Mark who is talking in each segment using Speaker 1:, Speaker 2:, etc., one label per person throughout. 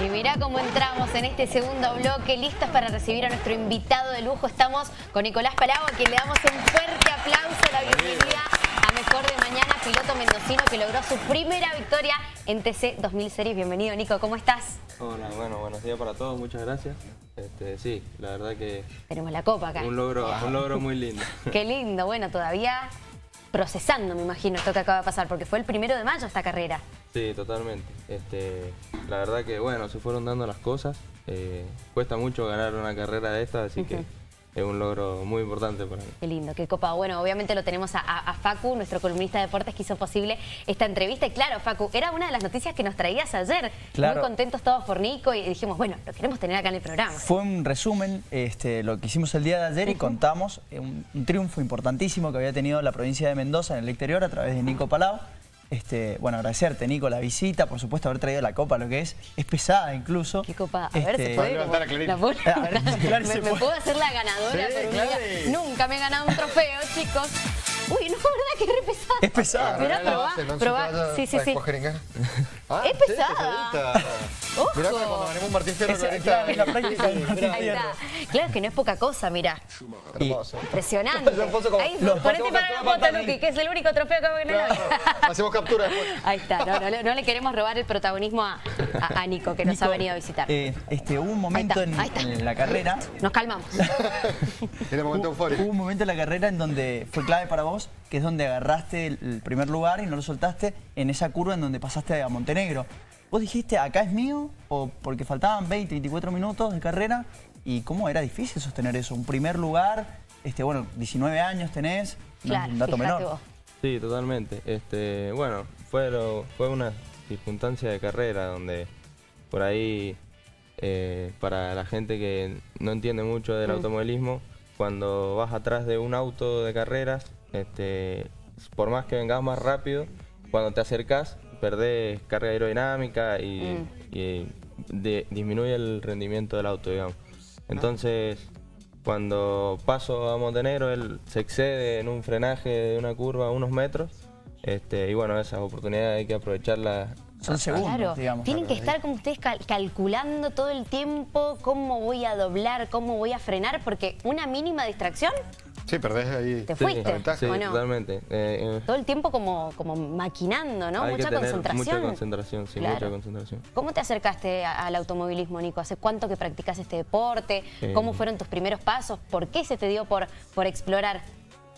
Speaker 1: Y mirá cómo entramos en este segundo bloque, listos para recibir a nuestro invitado de lujo. Estamos con Nicolás Palau, a quien le damos un fuerte aplauso, la bienvenida a Mejor de Mañana, piloto mendocino que logró su primera victoria en TC 2000 Series. Bienvenido, Nico, ¿cómo estás?
Speaker 2: Hola, bueno, buenos días para todos, muchas gracias. Este, sí, la verdad que
Speaker 1: Tenemos la copa acá.
Speaker 2: un logro, un logro muy lindo.
Speaker 1: Qué lindo, bueno, todavía procesando, me imagino, esto que acaba de pasar, porque fue el primero de mayo esta carrera.
Speaker 2: Sí, totalmente. Este, la verdad que, bueno, se fueron dando las cosas. Eh, cuesta mucho ganar una carrera de esta, así que es un logro muy importante para mí.
Speaker 1: Qué lindo, qué copa. Bueno, obviamente lo tenemos a, a- a Facu, nuestro columnista de deportes, que hizo posible esta entrevista. Y claro, Facu, era una de las noticias que nos traías ayer.
Speaker 3: Claro.
Speaker 1: Muy contentos todos por Nico y dijimos, bueno, lo queremos tener acá en el programa.
Speaker 3: Fue un resumen, este, lo que hicimos el día de ayer y contamos eh, un, un triunfo importantísimo que había tenido la provincia de Mendoza en el exterior a través de Nico Palau. Este, bueno, agradecerte, Nico, la visita, por supuesto, haber traído la copa, lo que es, es pesada incluso.
Speaker 1: Qué copa. A ver,
Speaker 3: Este,
Speaker 1: ¿se puede?
Speaker 4: levantar a Clarín.
Speaker 1: ¿La puedo
Speaker 3: A ver,
Speaker 1: levantar?
Speaker 3: claro,
Speaker 1: ¿Me,
Speaker 3: se
Speaker 1: me
Speaker 3: puede.
Speaker 1: puedo hacer la ganadora
Speaker 3: Sí,
Speaker 1: por un
Speaker 3: claro.
Speaker 1: día? Nunca me he ganado un trofeo, chicos. Uy, no, ¿verdad que es re pesada?
Speaker 3: Es pesada.
Speaker 1: Mirá, probá, probá. Sí, sí, sí.
Speaker 4: Ah,
Speaker 1: Es
Speaker 4: sí,
Speaker 1: pesada.
Speaker 4: Pesadita.
Speaker 1: Ojo.
Speaker 4: Mirá cuando ganemos Martín Fierro
Speaker 3: claro, es la práctica del Martín
Speaker 1: Ahí
Speaker 3: Fierro.
Speaker 1: está. Claro que no es poca cosa, mirá.
Speaker 4: Hermoso.
Speaker 1: Impresionante.
Speaker 4: Yo Alfonso como-
Speaker 1: Ahí,
Speaker 4: Los
Speaker 1: ponete para la foto. Luqui, que es el único trofeo que el
Speaker 4: Claro.
Speaker 1: año.
Speaker 4: Hacemos captura después.
Speaker 1: Ahí está, no, no, le- no le queremos robar el protagonismo a, a- a Nico, que nos
Speaker 3: Nico,
Speaker 1: ha venido a visitar.
Speaker 3: eh, este, hubo un momento
Speaker 1: Ahí está,
Speaker 3: en,
Speaker 1: ahí está.
Speaker 3: en la carrera
Speaker 1: Nos calmamos.
Speaker 4: Momento eufórico.
Speaker 3: Hubo un momento en la carrera en donde fue clave para vos, que es donde agarraste el primer lugar y no lo soltaste en esa curva en donde pasaste a Montenegro. ¿Vos dijiste, acá es mío? ¿O porque faltaban 20, 24 minutos de carrera? ¿Y cómo era difícil sostener eso? Un primer lugar, este, bueno, 19 años tenés, no es
Speaker 1: Claro,
Speaker 3: un dato menor.
Speaker 1: vos.
Speaker 2: Sí, totalmente. Este, bueno, fue, lo- fue una circunstancia de carrera donde por ahí, eh, para la gente que no entiende mucho del
Speaker 1: Mm.
Speaker 2: automovilismo, cuando vas atrás de un auto de carreras, este, por más que vengas más rápido, cuando te acercas, perdés carga aerodinámica y,
Speaker 1: Mm.
Speaker 2: y de- disminuye el rendimiento del auto, digamos. Entonces, cuando paso a Montenegro, él se excede en un frenaje de una curva a unos metros. Este, y bueno, esas oportunidades hay que aprovecharlas.
Speaker 3: Son segundos,
Speaker 1: Claro,
Speaker 3: digamos.
Speaker 1: tienen que estar como ustedes cal- calculando todo el tiempo cómo voy a doblar, cómo voy a frenar, porque una mínima distracción,
Speaker 4: Sí, perdés ahí.
Speaker 1: Te
Speaker 2: Sí,
Speaker 1: fuiste,
Speaker 4: ventaja.
Speaker 2: sí,
Speaker 1: ¿o no?
Speaker 2: totalmente. Eh, eh,
Speaker 1: todo el tiempo como, como maquinando, ¿no?
Speaker 2: hay
Speaker 1: mucha
Speaker 2: que tener
Speaker 1: concentración.
Speaker 2: mucha concentración, sí,
Speaker 1: Claro.
Speaker 2: mucha concentración.
Speaker 1: ¿Cómo te acercaste al automovilismo, Nico? ¿Hace cuánto que practicas este deporte?
Speaker 2: Eh.
Speaker 1: ¿Cómo fueron tus primeros pasos? ¿Por qué se te dio por, por explorar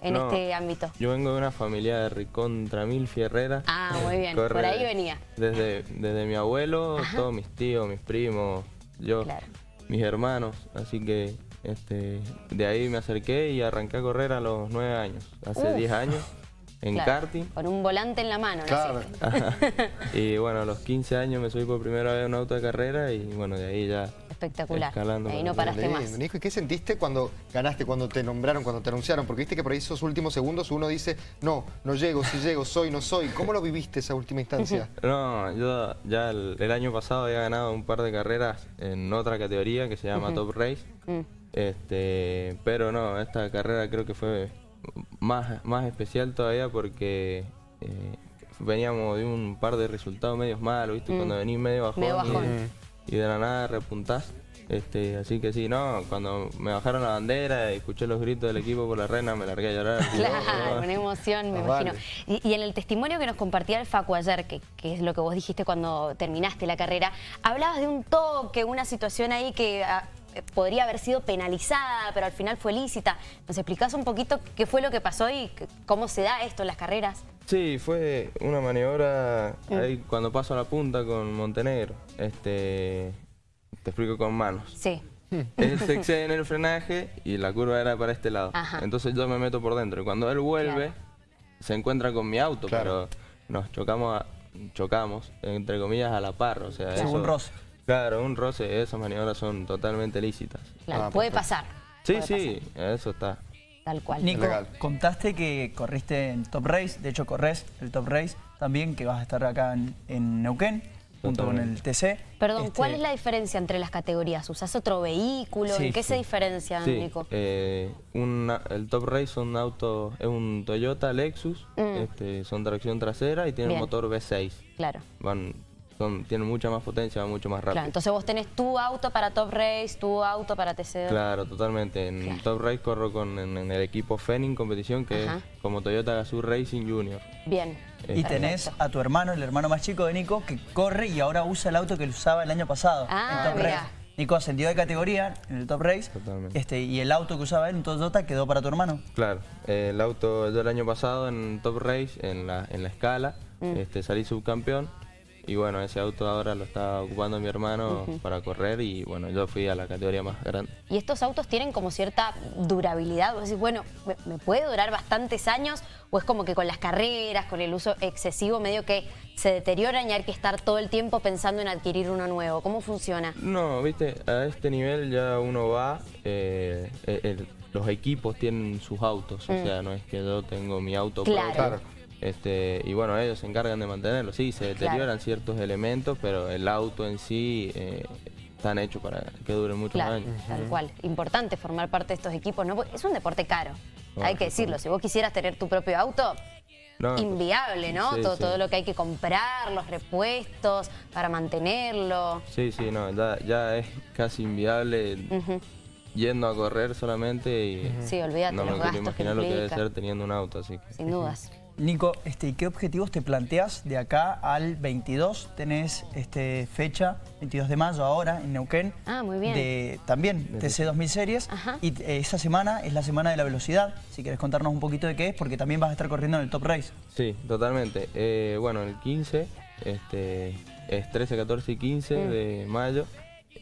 Speaker 1: en
Speaker 2: No,
Speaker 1: este ámbito?
Speaker 2: Yo vengo de una familia de Ricontra Mil Fierrera.
Speaker 1: Ah, muy bien, por ahí venía.
Speaker 2: Desde, desde mi abuelo, todos mis tíos, mis primos, yo,
Speaker 1: Claro.
Speaker 2: mis hermanos. Así que este, de ahí me acerqué y arranqué a correr a los nueve años. Hace
Speaker 1: Uf.
Speaker 2: 10 años, en
Speaker 1: Claro,
Speaker 2: karting.
Speaker 1: Con un volante en la mano.
Speaker 4: Claro.
Speaker 2: y bueno, a los 15 años me subí por primera vez a un auto de carrera y bueno, de ahí ya
Speaker 1: Espectacular.
Speaker 2: escalando.
Speaker 1: Ahí no
Speaker 2: para
Speaker 1: paraste más.
Speaker 4: Nico, ¿y qué sentiste cuando ganaste, cuando te nombraron, cuando te anunciaron? Porque viste que por ahí esos últimos segundos uno dice, no, no llego, si llego, soy, no soy. ¿Cómo lo viviste esa última instancia?
Speaker 2: No, yo ya el, el año pasado había ganado un par de carreras en otra categoría que se llama Top Race.
Speaker 1: Mm.
Speaker 2: Este, pero no, esta carrera creo que fue más, más especial todavía porque eh, veníamos de un par de resultados medios malos, ¿viste? Cuando venís medio bajón,
Speaker 1: Mm. Medio bajón.
Speaker 2: Y, y de la nada repuntás. Este, así que sí, no, cuando me bajaron la bandera y escuché los gritos del equipo por la reina, me largué a llorar.
Speaker 1: Claro, una emoción, me
Speaker 4: Ah,
Speaker 1: imagino. Y, y en el testimonio que nos compartía el Facu ayer, que, que es lo que vos dijiste cuando terminaste la carrera, hablabas de un toque, una situación ahí que ah, podría haber sido penalizada, pero al final fue lícita. ¿Nos explicás un poquito qué fue lo que pasó y cómo se da esto en las carreras?
Speaker 2: Sí, fue una maniobra
Speaker 1: Mm.
Speaker 2: ahí cuando paso a la punta con Montenegro. Este, te explico con manos.
Speaker 1: Sí.
Speaker 2: Él se excede en el frenaje y la curva era para este lado.
Speaker 1: Ajá.
Speaker 2: Entonces yo me meto por dentro. Y cuando él vuelve,
Speaker 1: Claro.
Speaker 2: se encuentra con mi auto,
Speaker 4: Claro.
Speaker 2: pero nos chocamos, a- chocamos, entre comillas, a la par. O sea,
Speaker 3: Sí,
Speaker 2: eso-
Speaker 3: un roce.
Speaker 2: Claro, un roce. Esas maniobras son totalmente lícitas.
Speaker 1: Claro,
Speaker 4: Ah,
Speaker 1: puede
Speaker 4: perfecto.
Speaker 1: pasar.
Speaker 2: Sí,
Speaker 1: puede
Speaker 2: sí, eso está.
Speaker 1: tal cual.
Speaker 3: Nico,
Speaker 4: Legal.
Speaker 3: contaste que corriste en Top Race, de hecho corres el Top Race también, que vas a estar acá en, en Neuquén, junto con el TC.
Speaker 1: Perdón,
Speaker 3: Este,
Speaker 1: ¿cuál es la diferencia entre las categorías? ¿Usás otro vehículo?
Speaker 3: Sí,
Speaker 1: ¿En qué se diferencian,
Speaker 2: Sí,
Speaker 1: Nico?
Speaker 2: eh, una- el Top Race son autos, es un Toyota Lexus,
Speaker 1: Mm.
Speaker 2: este, son tracción trasera y tienen
Speaker 1: Bien.
Speaker 2: motor V6.
Speaker 1: Claro.
Speaker 2: Van son, tienen mucha más potencia, van mucho más rápido.
Speaker 1: Claro, entonces vos tenés tu auto para Top Race, tu auto para TC2.
Speaker 2: Claro, totalmente. En
Speaker 1: Claro.
Speaker 2: Top Race corro con, en, en el equipo Fenning Competición, que
Speaker 1: Ajá.
Speaker 2: es como Toyota Gazoo Racing Junior.
Speaker 1: Bien.
Speaker 3: Y tenés
Speaker 1: Perfecto.
Speaker 3: a tu hermano, el hermano más chico de Nico, que corre y ahora usa el auto que él usaba el año pasado
Speaker 1: Ah,
Speaker 3: en Top
Speaker 1: mirá.
Speaker 3: Race. Nico ascendió de categoría en el Top Race
Speaker 2: Totalmente.
Speaker 3: este, y el auto que usaba él, un Toyota, quedó para tu hermano.
Speaker 2: Claro, eh, el auto yo el año pasado en Top Race, en la, en la escala,
Speaker 1: Mm.
Speaker 2: este, salí subcampeón. Y bueno, ese auto ahora lo está ocupando mi hermano para correr y bueno, yo fui a la categoría más grande.
Speaker 1: Y estos autos tienen como cierta durabilidad. Vos decís, bueno, ¿me, me puede durar bastantes años? ¿O es como que con las carreras, con el uso excesivo, medio que se deterioran y hay que estar todo el tiempo pensando en adquirir uno nuevo? ¿Cómo funciona?
Speaker 2: No, viste, a este nivel ya uno va, eh, el- los equipos tienen sus autos, o sea, no es que yo tengo mi auto
Speaker 1: Mm. Claro.
Speaker 2: propio. Este, y bueno, ellos se encargan de mantenerlo, sí, se deterioran
Speaker 1: Claro.
Speaker 2: ciertos elementos, pero el auto en sí eh, están hechos para que duren muchos
Speaker 1: Claro,
Speaker 2: años.
Speaker 1: tal cual. Importante formar parte de estos equipos, ¿no? Es un deporte caro.
Speaker 2: No,
Speaker 1: hay que decirlo. Si vos quisieras tener tu propio auto,
Speaker 2: No,
Speaker 1: inviable, ¿no?
Speaker 2: sí,
Speaker 1: todo,
Speaker 2: sí.
Speaker 1: todo lo que hay que comprar, los repuestos para mantenerlo.
Speaker 2: Sí, sí, no, ya, ya es casi inviable yendo a correr solamente y
Speaker 1: Sí, olvídate,
Speaker 2: no me
Speaker 1: los
Speaker 2: quiero
Speaker 1: gastos que
Speaker 2: imaginar lo que debe ser teniendo un auto, así que...
Speaker 1: Sin dudas.
Speaker 3: Nico, este, ¿y ¿qué objetivos te planteas de acá al 22? Tenés este, fecha, 22 de mayo ahora, en Neuquén.
Speaker 1: Ah, muy bien.
Speaker 3: De, también TC 2000 Series.
Speaker 1: Ajá.
Speaker 3: Y eh, esa semana es la semana de la velocidad. Si quieres contarnos un poquito de qué es, porque también vas a estar corriendo en el Top Race.
Speaker 2: Sí, totalmente. Eh, bueno, el 15, este, es 13, 14 y 15
Speaker 1: Mm.
Speaker 2: de mayo.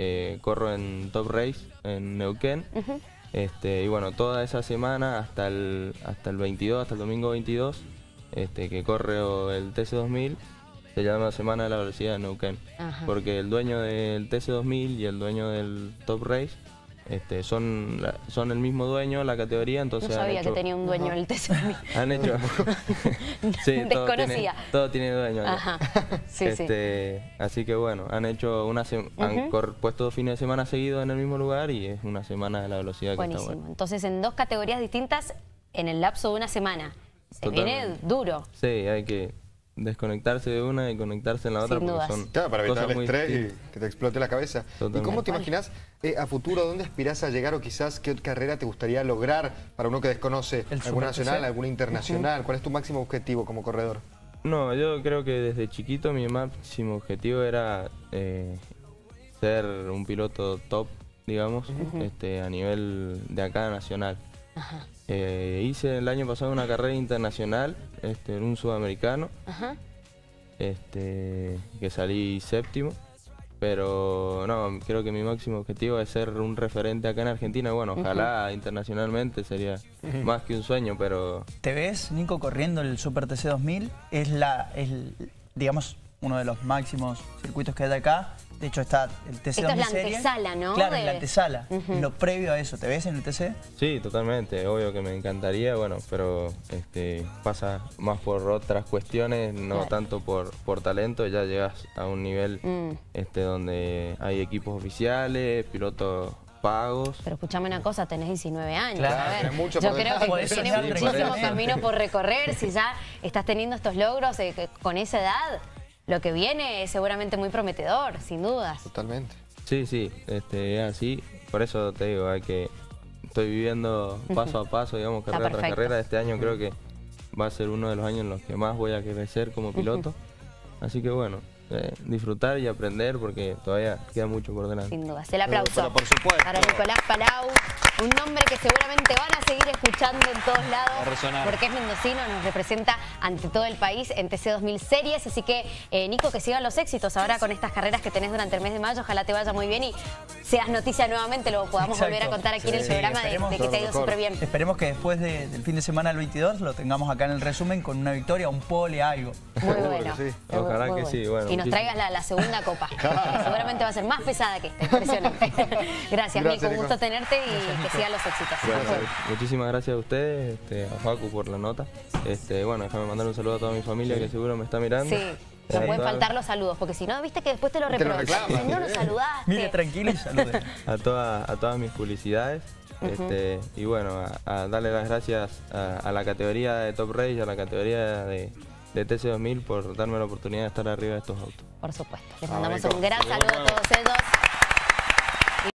Speaker 2: eh, corro en Top Race en Neuquén. este, y bueno, toda esa semana hasta el, hasta el 22, hasta el domingo 22, este, que corre el TC2000, se llama Semana de la Velocidad en Neuquén.
Speaker 1: Ajá.
Speaker 2: Porque el dueño del TC2000 y el dueño del Top Race este, son, la- son el mismo dueño, la categoría,
Speaker 1: No
Speaker 2: entonces han
Speaker 1: sabía que
Speaker 2: hecho-
Speaker 1: tenía un dueño el TC2000.
Speaker 2: han hecho. sí, todo tiene,
Speaker 1: Desconocía.
Speaker 2: todo tiene dueño. allá.
Speaker 1: Ajá. Sí, sí.
Speaker 2: Este, Así que bueno, han hecho una sem- han puesto dos fines de semana seguidos en el mismo lugar y es una semana de la velocidad que
Speaker 1: Buenísimo.
Speaker 2: está buena.
Speaker 1: Entonces, en dos categorías distintas en el lapso de una semana. Se viene duro.
Speaker 2: Sí, hay que desconectarse de una y conectarse en la otra
Speaker 1: Sin
Speaker 2: porque
Speaker 1: dudas.
Speaker 2: son
Speaker 4: Claro, para evitar el
Speaker 2: muy
Speaker 4: estrés y que te explote la cabeza. ¿Y cómo te imaginas eh, a futuro dónde aspirás a llegar o quizás qué carrera te gustaría lograr para uno que desconoce
Speaker 3: El
Speaker 4: alguna nacional, alguna internacional? ¿Cuál es tu máximo objetivo como corredor?
Speaker 2: No, yo creo que desde chiquito mi máximo objetivo era eh, ser un piloto top, digamos, este, a nivel de acá nacional.
Speaker 1: Ajá.
Speaker 2: Eh, hice el año pasado una carrera internacional este, en un sudamericano,
Speaker 1: Ajá.
Speaker 2: este, que salí séptimo. Pero no, creo que mi máximo objetivo es ser un referente acá en Argentina. Bueno, ojalá internacionalmente sería más que un sueño, pero
Speaker 3: ¿Te ves, Nico, corriendo el Super TC 2000? Es, la, es, digamos, uno de los máximos circuitos que hay de acá. De hecho, está el TC
Speaker 1: Esto es
Speaker 3: 2000
Speaker 1: la
Speaker 3: serie.
Speaker 1: antesala, ¿no?
Speaker 3: Claro,
Speaker 1: de-
Speaker 3: es la antesala.
Speaker 1: Ujú.
Speaker 3: Lo previo a eso, ¿te ves en el TC?
Speaker 2: sí, totalmente. Obvio que me encantaría, bueno, pero este, pasa más por otras cuestiones, no
Speaker 1: Claro.
Speaker 2: tanto por, por talento. Ya llegas a un nivel
Speaker 1: Mm.
Speaker 2: este, donde hay equipos oficiales, pilotos pagos.
Speaker 1: Pero escúchame una cosa, tenés 19 años.
Speaker 3: Claro,
Speaker 1: a ver,
Speaker 4: hay mucho
Speaker 1: yo
Speaker 4: por
Speaker 1: creo que tienes muchísimo camino por recorrer. Si ya estás teniendo estos logros eh, con esa edad, lo que viene es seguramente muy prometedor, sin dudas.
Speaker 4: Totalmente.
Speaker 2: Sí, sí, este, es así. Por eso te digo, hay que estoy viviendo paso a paso, digamos,
Speaker 1: Está
Speaker 2: carrera tras carrera. Este año creo que va a ser uno de los años en los que más voy a crecer como piloto. Así que bueno, eh, disfrutar y aprender porque todavía queda mucho por delante.
Speaker 1: Sin dudas. El aplauso.
Speaker 4: Pero por supuesto.
Speaker 1: Para Nicolás Palau, un nombre que seguramente van a seguir escuchando en todos lados. Porque es mendocino, nos representa ante todo el país en TC 2000 Series. Así que, eh, Nico, que sigan los éxitos ahora con estas carreras que tenés durante el mes de mayo. Ojalá te vaya muy bien y seas noticia nuevamente, lo podamos
Speaker 3: Exacto.
Speaker 1: volver a contar aquí en el
Speaker 3: Sí,
Speaker 1: programa de, que te ha ido súper bien.
Speaker 3: Esperemos que después de- del fin de semana del 22 lo tengamos acá en el resumen con una victoria, un pole, algo.
Speaker 1: Muy bueno.
Speaker 4: que sí.
Speaker 1: Muy
Speaker 2: Ojalá
Speaker 1: muy
Speaker 2: que sí, bueno,
Speaker 1: y nos traigas la, la segunda copa. que seguramente va a ser más pesada que esta. Impresionante. Gracias,
Speaker 4: Gracias,
Speaker 1: Nico. Un gusto tenerte y que sigan los éxitos.
Speaker 2: Bueno, muchísimas gracias a ustedes, este, a Facu por la nota. Este, bueno, déjame mandar un saludo a toda mi familia que seguro me está mirando.
Speaker 1: Sí. No pueden
Speaker 2: toda-
Speaker 1: faltar los saludos, porque si no, viste que después te lo reprochan. no lo saludaste.
Speaker 3: Mire, tranquilo y salude.
Speaker 2: a, toda- a todas mis publicidades. este, y bueno, a, a darle las gracias a, a la categoría de Top Race, a la categoría de, de TC2000 por darme la oportunidad de estar arriba de estos autos.
Speaker 1: Por supuesto. Les
Speaker 4: Ah,
Speaker 1: mandamos un gran saludo a todos ellos.